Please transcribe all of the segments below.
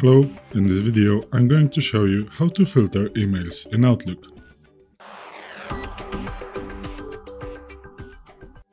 Hello, in this video I'm going to show you how to filter emails in Outlook.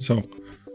So,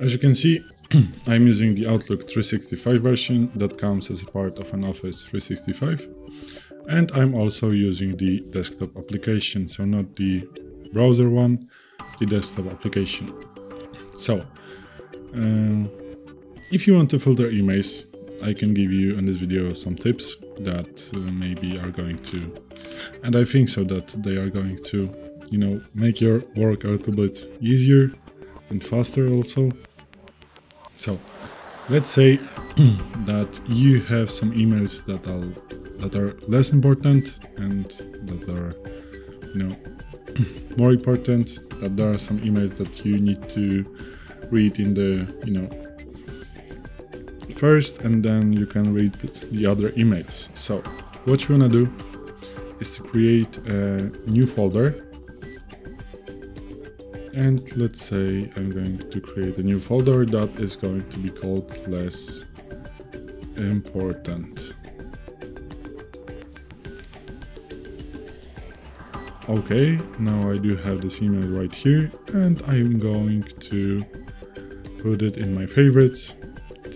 as you can see, I'm using the Outlook 365 version that comes as a part of an Office 365 and I'm also using the desktop application, so not the browser one, the desktop application. So, uh, if you want to filter emails, I can give you in this video some tips that uh, maybe are going to, and I think so that they are going to, you know, make your work a little bit easier and faster also. So, let's say that you have some emails that are that are less important and that are, you know, more important. That there are some emails that you need to read in the, you know, first and then you can read the other emails. So what you want to do is to create a new folder and let's say I'm going to create a new folder that is going to be called less important. Okay, now I do have this email right here and I'm going to put it in my favorites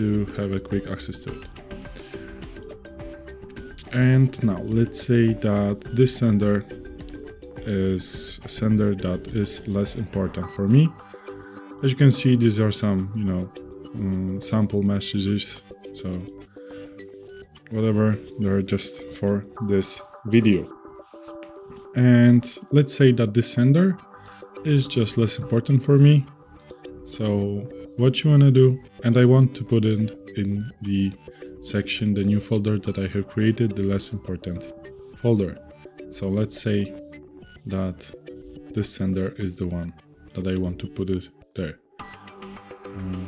to have a quick access to it. And now let's say that this sender is a sender that is less important for me. As you can see, these are some, you know, um, sample messages. So whatever, they're just for this video. And let's say that this sender is just less important for me. So what you want to do and I want to put in in the section the new folder that I have created the less important folder. So let's say that this sender is the one that I want to put it there. Um,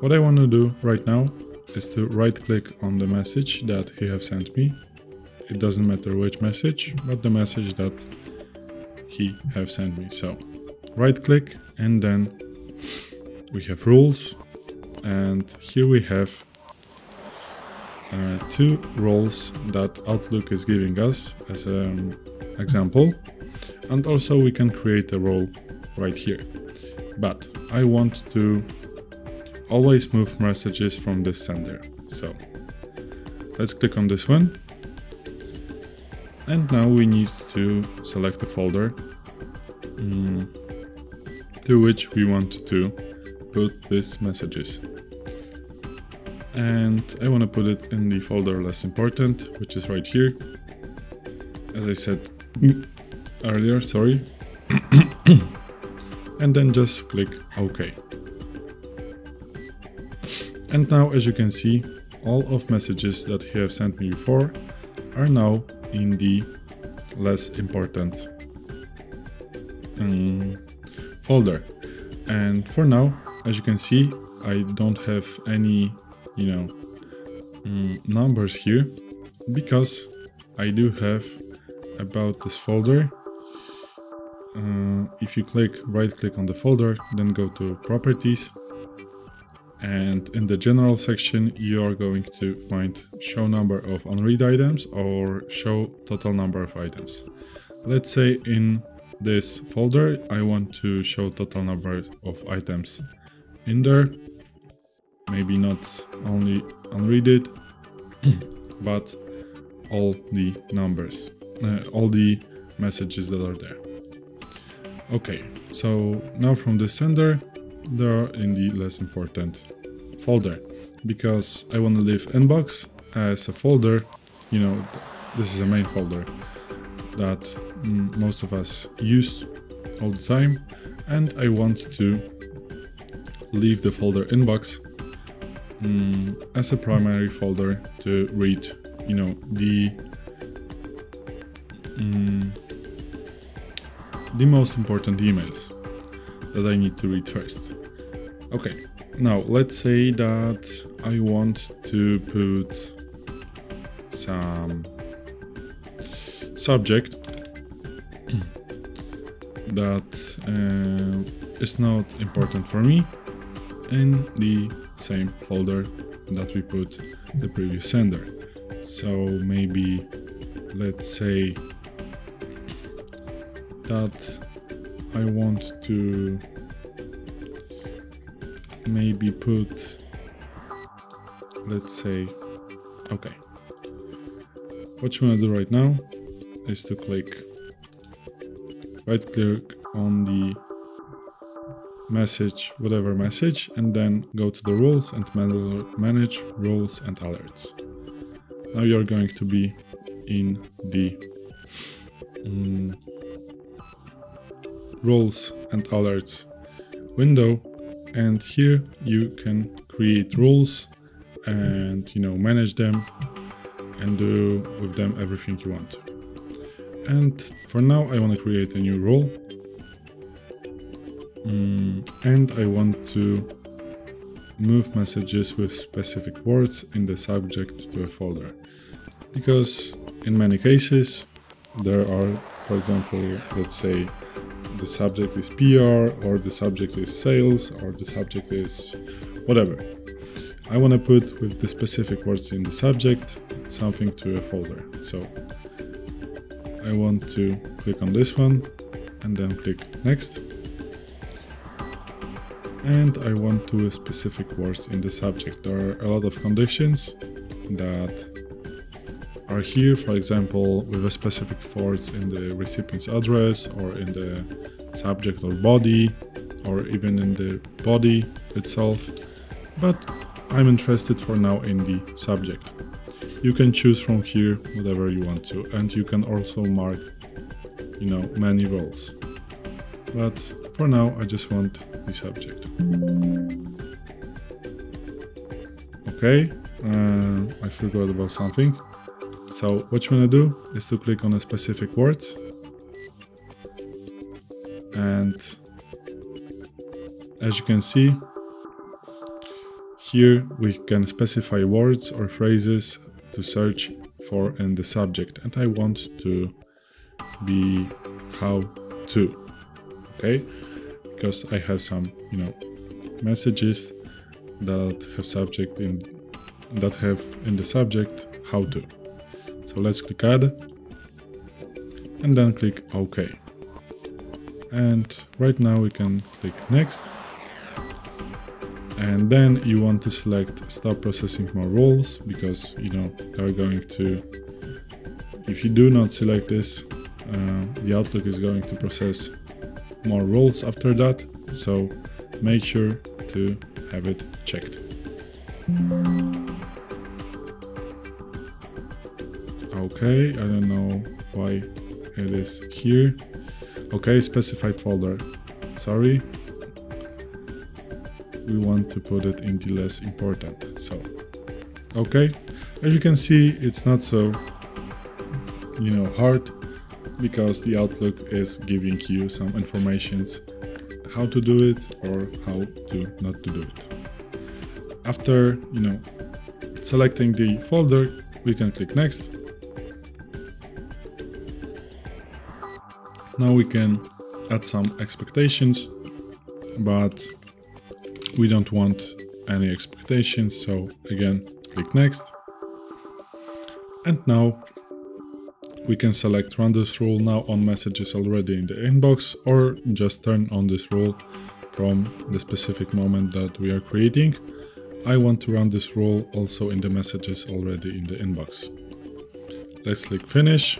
what I want to do right now is to right click on the message that he have sent me. It doesn't matter which message but the message that he have sent me. So right click and then we have rules and here we have uh, two roles that Outlook is giving us as an example and also we can create a role right here. But I want to always move messages from this sender. So let's click on this one. And now we need to select a folder um, to which we want to put these messages. And I want to put it in the folder less important, which is right here. As I said earlier, sorry. and then just click OK. And now, as you can see, all of messages that he have sent me before are now in the less important um, folder. And for now, as you can see, I don't have any, you know, um, numbers here because I do have about this folder. Uh, if you click right click on the folder, then go to properties and in the general section you are going to find show number of unread items or show total number of items. Let's say in this folder I want to show total number of items in there. Maybe not only unreaded, but all the numbers, uh, all the messages that are there. Okay, so now from the sender, they are in the less important folder because I want to leave inbox as a folder, you know, this is a main folder that mm, most of us use all the time and I want to leave the folder inbox um, as a primary folder to read, you know, the um, the most important emails that I need to read first. Okay, now let's say that I want to put some subject that uh, is not important for me in the same folder that we put the previous sender. So maybe let's say that I want to maybe put let's say okay what you want to do right now is to click right click on the message whatever message and then go to the rules and manage rules and alerts. Now you're going to be in the um, rules and alerts window. And here you can create rules and you know manage them and do with them everything you want. And for now I want to create a new role mm, and I want to move messages with specific words in the subject to a folder because in many cases there are for example let's say the subject is PR or the subject is sales or the subject is whatever. I want to put with the specific words in the subject something to a folder. So I want to click on this one and then click next. And I want to specific words in the subject. There are a lot of conditions that are here, for example, with a specific words in the recipient's address or in the subject or body or even in the body itself, but I'm interested for now in the subject. You can choose from here whatever you want to and you can also mark, you know, many roles. But for now I just want the subject. Okay, uh, I forgot about something. So what you want to do is to click on a specific words and as you can see here we can specify words or phrases to search for in the subject and I want to be how to okay because I have some you know messages that have subject in that have in the subject how to. So let's click add and then click OK. And right now we can click next. And then you want to select stop processing more roles because you know they're going to if you do not select this uh, the outlook is going to process more roles after that so make sure to have it checked okay i don't know why it is here Okay, specified folder. Sorry. We want to put it in the less important. So, okay. As you can see, it's not so, you know, hard because the Outlook is giving you some informations how to do it or how to not to do it. After, you know, selecting the folder, we can click next Now we can add some expectations, but we don't want any expectations. So again, click next. And now we can select run this rule now on messages already in the inbox or just turn on this rule from the specific moment that we are creating. I want to run this rule also in the messages already in the inbox. Let's click finish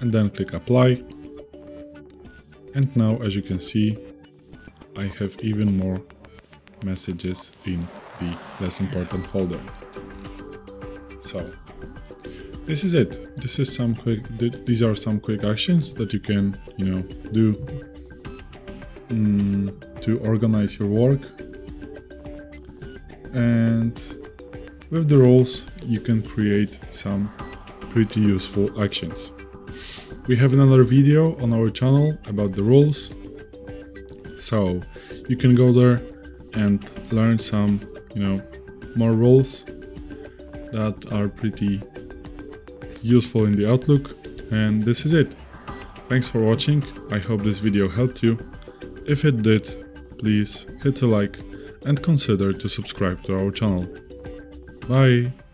and then click apply. And now as you can see, I have even more messages in the less important folder. So this is it. This is some quick, th these are some quick actions that you can, you know, do mm, to organize your work. And with the roles, you can create some pretty useful actions. We have another video on our channel about the rules, so you can go there and learn some, you know, more rules that are pretty useful in the Outlook. And this is it. Thanks for watching. I hope this video helped you. If it did, please hit a like and consider to subscribe to our channel. Bye!